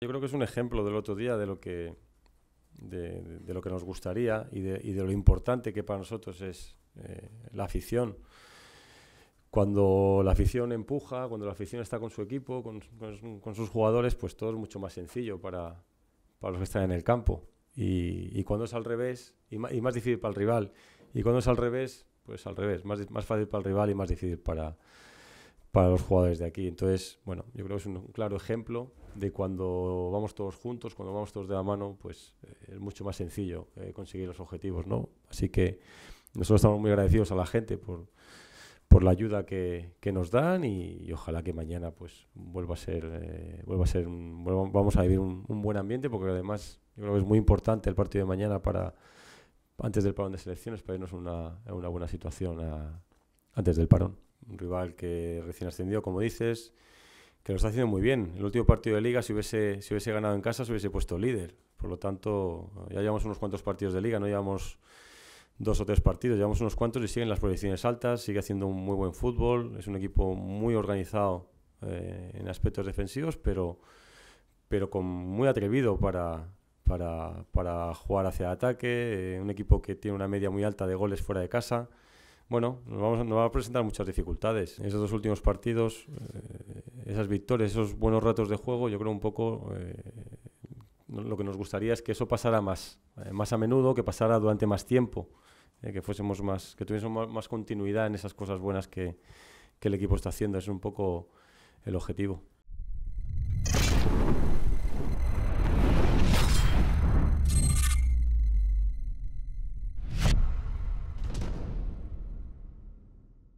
Yo creo que es un ejemplo del otro día de lo que, de, lo que nos gustaría y de, y de, lo importante que para nosotros es eh, la afición. Cuando la afición empuja, cuando la afición está con su equipo, con, con, sus jugadores, pues todo es mucho más sencillo para, para los que están en el campo. Y, y cuando es al revés, y más, y más, difícil para el rival. Y cuando es al revés, pues al revés, más, más fácil para el rival y más difícil para, para los jugadores de aquí. Entonces, bueno, yo creo que es un, claro ejemplo de cuando vamos todos juntos, cuando vamos todos de la mano, pues eh, es mucho más sencillo eh, conseguir los objetivos, ¿no? Así que nosotros estamos muy agradecidos a la gente por, por la ayuda que, que nos dan y, ojalá que mañana pues vuelva a ser, eh, vuelva a ser vamos a vivir un, un, buen ambiente porque además yo creo que es muy importante el partido de mañana para antes del parón de selecciones para irnos una, una buena situación a, antes del parón un rival que recién ascendió, como dices, que lo está haciendo muy bien. El último partido de liga, si hubiese, si hubiese ganado en casa, se hubiese puesto líder. Por lo tanto, ya llevamos unos cuantos partidos de liga, no llevamos dos o tres partidos, llevamos unos cuantos y siguen las proyecciones altas, sigue haciendo un muy buen fútbol, es un equipo muy organizado eh, en aspectos defensivos, pero, pero con muy atrevido para, para, para jugar hacia ataque, eh, un equipo que tiene una media muy alta de goles fuera de casa bueno, nos, vamos, nos va a presentar muchas dificultades. Esos dos últimos partidos, eh, esas victorias, esos buenos ratos de juego, yo creo un poco eh, lo que nos gustaría es que eso pasara más, eh, más a menudo, que pasara durante más tiempo, que fuésemos más, que tuviésemos más, continuidad en esas cosas buenas que, que el equipo está haciendo. Es un poco el objetivo.